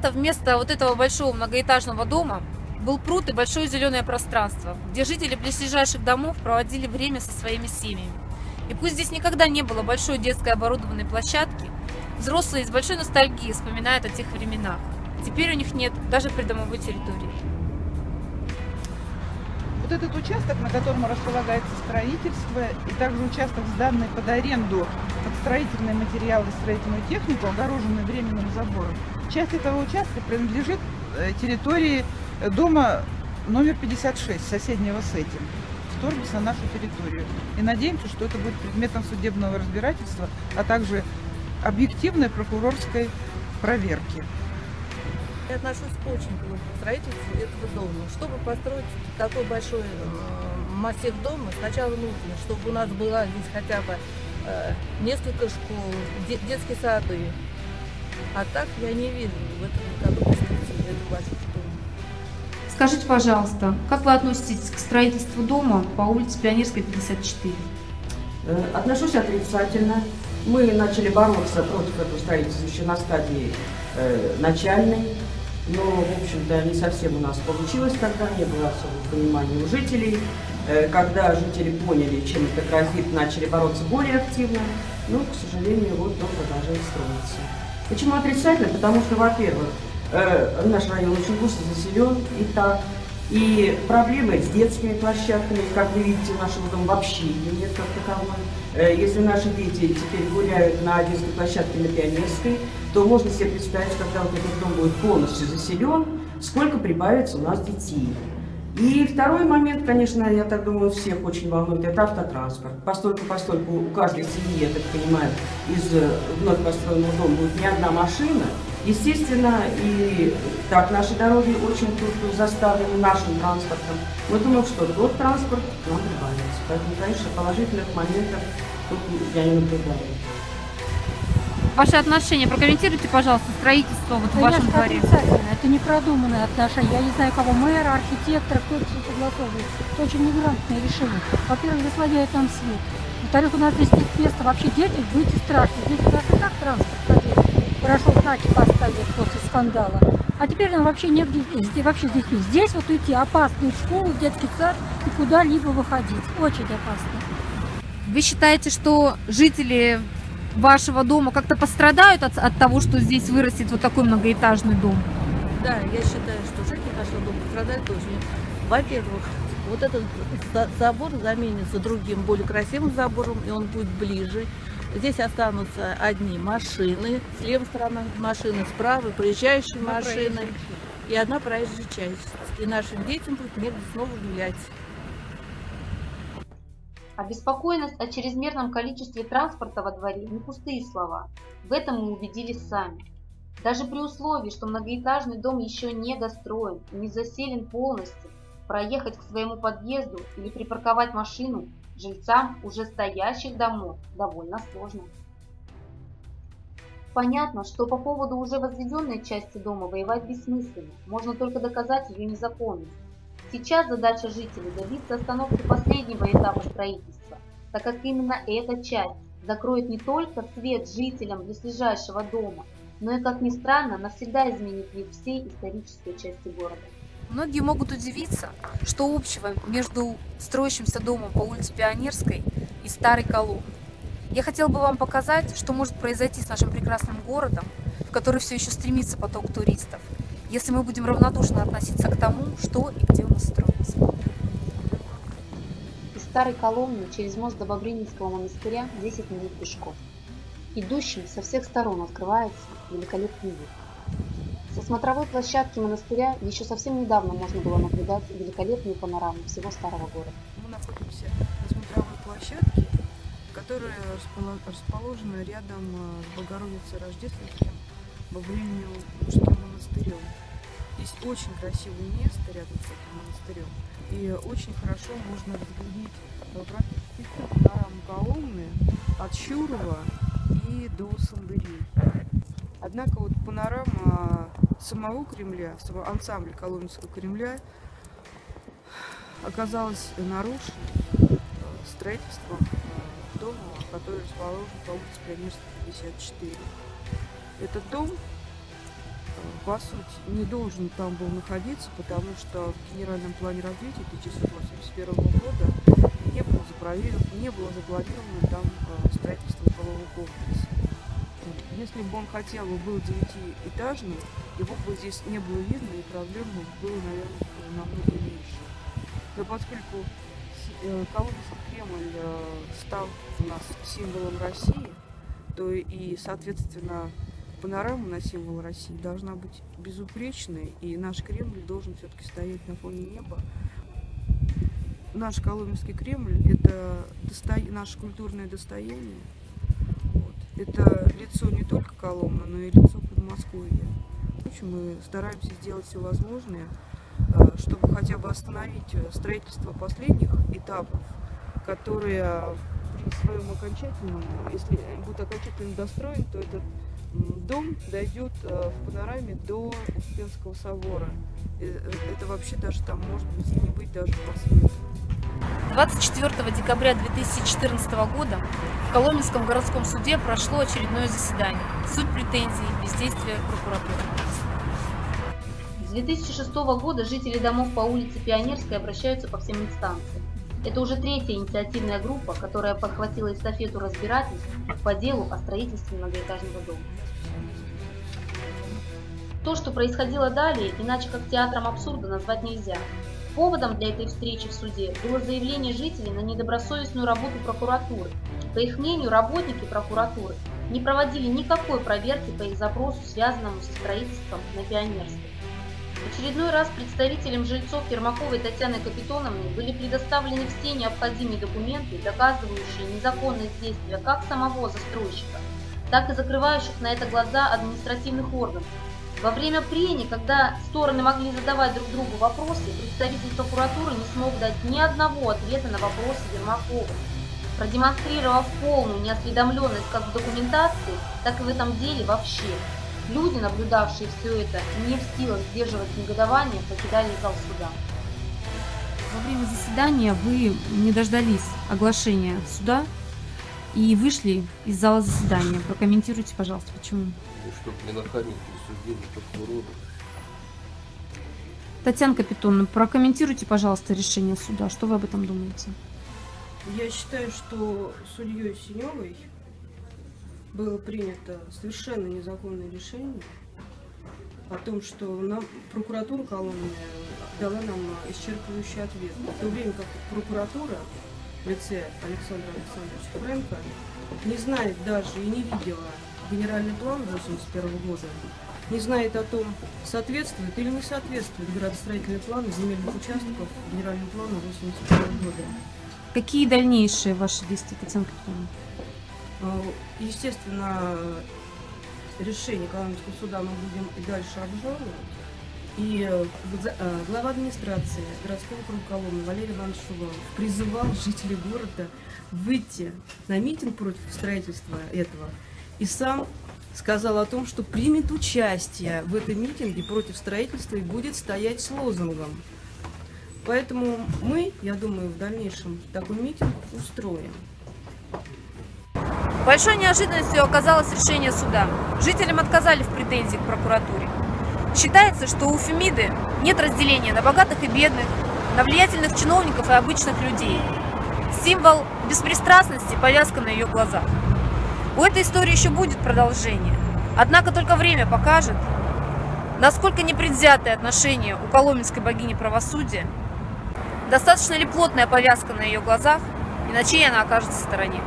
Когда-то вместо вот этого большого многоэтажного дома был пруд и большое зеленое пространство, где жители близлежащих домов проводили время со своими семьями. И пусть здесь никогда не было большой детской оборудованной площадки, взрослые с большой ностальгией вспоминают о тех временах. Теперь у них нет даже придомовой территории. Вот этот участок, на котором располагается строительство, и также участок, сданный под аренду строительные материалы строительную технику, огороженный временным забором, часть этого участка принадлежит э, территории дома номер 56, соседнего с этим. Вторглись на нашу территорию. И надеемся, что это будет предметом судебного разбирательства, а также объективной прокурорской проверки. Я отношусь очень плохо к строительству этого дома. Чтобы построить такой большой э, массив дома, сначала нужно, чтобы у нас было здесь хотя бы э, несколько школ, де детские сады. А так я не вижу в этом году перспективы этого большого дома. Скажите, пожалуйста, как вы относитесь к строительству дома по улице Пионерской, 54? Э, отношусь отрицательно. Мы начали бороться против этого строительства еще на стадии э, начальной. Но, в общем-то, не совсем у нас получилось тогда, не было особого понимания у жителей. Э, когда жители поняли, чем это грозит, начали бороться более активно, но, к сожалению, вот дом продолжает строиться. Почему отрицательно? Потому что, во-первых, э, наш район очень густо заселен и так, и проблемы с детскими площадками, как вы видите, в нашем доме вообще нет как таковой. Э, если наши дети теперь гуляют на детской площадке на Пионерской, то можно себе представить, когда вот этот дом будет полностью заселен, сколько прибавится у нас детей. И второй момент, конечно, я так думаю, всех очень волнует, это автотранспорт. Постольку, постольку у каждой семьи, я так понимаю, из э, вновь построенного дома будет не одна машина, Естественно, и так наши дороги очень тут заставлены нашим транспортом. Мы думаем, что тот транспорт нам прибавится. Поэтому, конечно, положительных моментов тут я не наблюдаю. Ваши отношения, прокомментируйте, пожалуйста, строительство вот в вашем дворе. Это не продуманные отношения. Я не знаю, кого мэра, архитектора, кто это все согласовывает. Это очень неграмотное решение. Во-первых, заслоняет нам свет. Во-вторых, у нас здесь нет места. Вообще детям выйти страшно. Здесь у нас и так транспорт ходил. Хорошо знаки поставили после скандала. А теперь нам вообще негде, здесь, вообще здесь нет. Здесь вот идти опасно в школу, в детский сад и куда-либо выходить. Очень опасно. Вы считаете, что жители вашего дома как-то пострадают от, от того, что здесь вырастет вот такой многоэтажный дом? Да, я считаю, что жители нашего дома пострадают очень. Во-первых, вот этот забор заменится другим, более красивым забором, и он будет ближе. Здесь останутся одни машины, с левой стороны машины, справа проезжающие машины и одна проезжая часть. И нашим детям будет негде снова гулять. Обеспокоенность о чрезмерном количестве транспорта во дворе – не пустые слова. В этом мы убедились сами. Даже при условии, что многоэтажный дом еще не достроен и не заселен полностью, проехать к своему подъезду или припарковать машину жильцам уже стоящих домов довольно сложно. Понятно, что по поводу уже возведенной части дома воевать бессмысленно, можно только доказать ее незаконность. Сейчас задача жителей добиться остановки последнего этапа строительства, так как именно эта часть закроет не только свет жителям близлежащего дома, но и, как ни странно, навсегда изменит вид всей исторической части города. Многие могут удивиться, что общего между строящимся домом по улице Пионерской и Старой Коломной. Я хотела бы вам показать, что может произойти с нашим прекрасным городом, в который все еще стремится поток туристов, если мы будем равнодушно относиться к тому, что и где у нас строится. Из Старой Коломны через мост до Бобрининского монастыря 10 минут пешком. Идущим со всех сторон открывается великолепный вид. Со смотровой площадки монастыря еще совсем недавно можно было наблюдать великолепную панораму всего старого города. Мы находимся на смотровой площадке, которая расположена рядом э, с Богородицей Рождественским Бобрининским монастырем. Здесь очень красивое место рядом с этим монастырем. И очень хорошо можно разглядеть практически панораму Коломны от Щурова и до Самбыри. Однако вот панорама самого Кремля, самого ансамбля Коломенского Кремля оказалась нарушена строительством дома, который расположен по улице Пионерской 54. Этот дом по сути, не должен там был находиться, потому что в генеральном плане развития 1981 года не было, не было запланировано там э, строительство жилого комплекса. Если бы он хотя бы был девятиэтажным, его бы здесь не было видно, и проблем было, наверное, намного меньше. Но поскольку э, Коломенский Кремль э, стал у нас символом России, то и, соответственно, панорама на символ России должна быть безупречной, и наш Кремль должен все-таки стоять на фоне неба. Наш Коломенский Кремль – это досто... наше культурное достояние. Вот. Это лицо не только Коломна, но и лицо Подмосковья. Мы стараемся сделать все возможное, э, чтобы хотя бы остановить строительство последних этапов, которые при своем окончательном, если будет окончательно достроен, то этот дом дойдет э, в панораме до Успенского собора. Э, это вообще даже там может быть не быть даже просвета. 24 декабря 2014 года в Коломенском городском суде прошло очередное заседание. Суть претензий – бездействие прокуратуры. С 2006 года жители домов по улице Пионерской обращаются по всем инстанциям. Это уже третья инициативная группа, которая подхватила эстафету разбирательств по делу о строительстве многоэтажного дома. То, что происходило далее, иначе как театром абсурда назвать нельзя. Поводом для этой встречи в суде было заявление жителей на недобросовестную работу прокуратуры. По их мнению, работники прокуратуры не проводили никакой проверки по их запросу, связанному со строительством на Пионерской. Очередной раз представителям жильцов Ермаковой Татьяны Капитоновны были предоставлены все необходимые документы, доказывающие незаконность действия как самого застройщика, так и закрывающих на это глаза административных органов. Во время прений, когда стороны могли задавать друг другу вопросы, представитель прокуратуры не смог дать ни одного ответа на вопросы Ермакова, продемонстрировав полную неосведомленность как в документации, так и в этом деле вообще. Люди, наблюдавшие все это, не в силах сдерживать негодование, покидали зал суда. Во время заседания вы не дождались оглашения суда и вышли из зала заседания. Прокомментируйте, пожалуйста, почему. Ну, чтобы не находить ни судей, ни. Татьяна Капитоновна, прокомментируйте, пожалуйста, решение суда. Что вы об этом думаете? Я считаю, что судьей Синевой было принято совершенно незаконное решение о том, что нам прокуратура колонии дала нам исчерпывающий ответ. В то время как прокуратура в лице Александра Александровича Фрэнка не знает даже и не видела генеральный план 81 года, не знает о том, соответствует или не соответствует градостроительный план земельных участков генеральному плану 81 года. Какие дальнейшие ваши действия, Татьяна Капитоновна? А, естественно, решение Коломенского суда мы будем и дальше обжаловать. И э, э, глава администрации городского округа Коломны Валерий Иванович Шувалов призывал жителей города выйти на митинг против строительства этого. И сам сказал о том, что примет участие в этом митинге против строительства и будет стоять с лозунгом. Поэтому мы, я думаю, в дальнейшем такой митинг устроим. Большой неожиданностью оказалось решение суда. Жителям отказали в претензии к прокуратуре. Считается, что у Фемиды нет разделения на богатых и бедных, на влиятельных чиновников и обычных людей. Символ беспристрастности – повязка на ее глазах. У этой истории еще будет продолжение. Однако только время покажет, насколько непредвзятое отношение у коломенской богини правосудия, достаточно ли плотная повязка на ее глазах, и на чьей она окажется стороне.